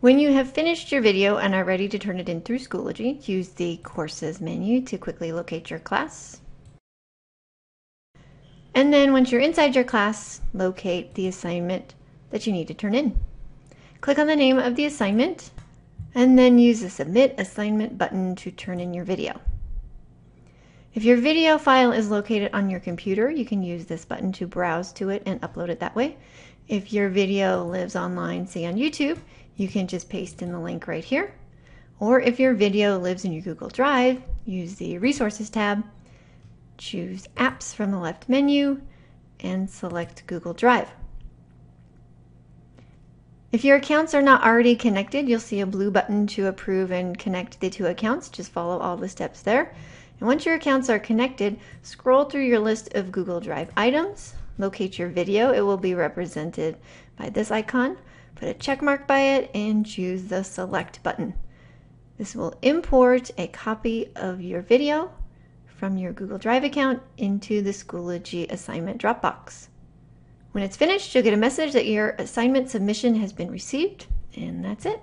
When you have finished your video and are ready to turn it in through Schoology, use the Courses menu to quickly locate your class. And then once you're inside your class, locate the assignment that you need to turn in. Click on the name of the assignment and then use the Submit Assignment button to turn in your video. If your video file is located on your computer, you can use this button to browse to it and upload it that way. If your video lives online, say on YouTube, you can just paste in the link right here. Or if your video lives in your Google Drive, use the Resources tab, choose Apps from the left menu, and select Google Drive. If your accounts are not already connected, you'll see a blue button to approve and connect the two accounts. Just follow all the steps there. And once your accounts are connected, scroll through your list of Google Drive items, locate your video. It will be represented by this icon. Put a check mark by it and choose the select button. This will import a copy of your video from your Google Drive account into the Schoology assignment Dropbox. When it's finished, you'll get a message that your assignment submission has been received, and that's it.